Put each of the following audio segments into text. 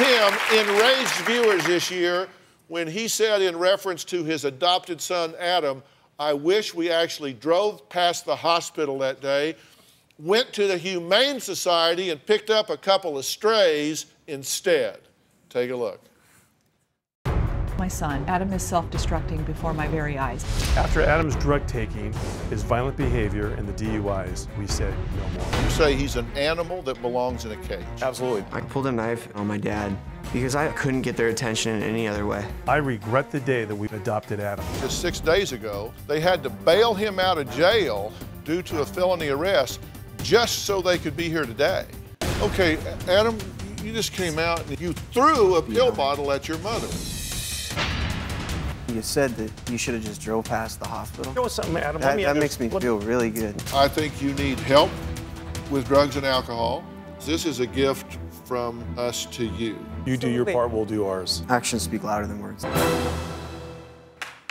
Tim enraged viewers this year when he said, in reference to his adopted son Adam, I wish we actually drove past the hospital that day, went to the Humane Society, and picked up a couple of strays instead. Take a look. My son, Adam is self-destructing before my very eyes. After Adam's drug taking, his violent behavior, and the DUIs, we said no more. You say he's an animal that belongs in a cage. Absolutely. I pulled a knife on my dad because I couldn't get their attention in any other way. I regret the day that we adopted Adam. Just six days ago, they had to bail him out of jail due to a felony arrest just so they could be here today. Okay, Adam, you just came out and you threw a pill bottle at your mother. You said that you should have just drove past the hospital. You know something, Adam? That, me- that makes me let- feel really good. I think you need help with drugs and alcohol. This is a gift from us to you. You do your part, we'll do ours. Actions speak louder than words.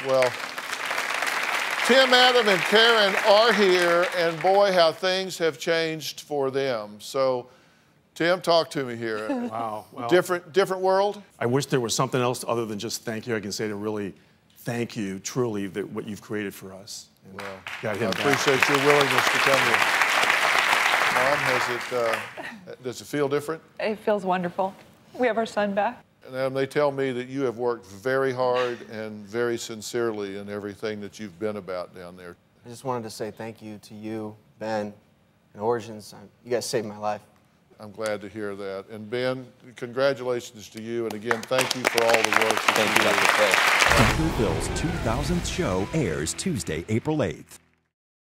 Well, Tim, Adam, and Karen are here, and boy, how things have changed for them. So, Tim, talk to me here. Wow. Well, Different, different world. I wish there was something else other than just thank you. I can say to really thank you, truly, that what you've created for us. And Well, got I him back. appreciate your willingness to come here. Mom, has it? Uh, does it feel different? It feels wonderful. We have our son back. And Adam, they tell me that you have worked very hard and very sincerely in everything that you've been about down there. I just wanted to say thank you to you, Ben, and Origins. You guys saved my life. I'm glad to hear that. And Ben, congratulations to you. And again, thank you for all the work. that Thank you, do. Dr. Phil. Dr. Phil's 2000th show airs Tuesday, April 8th.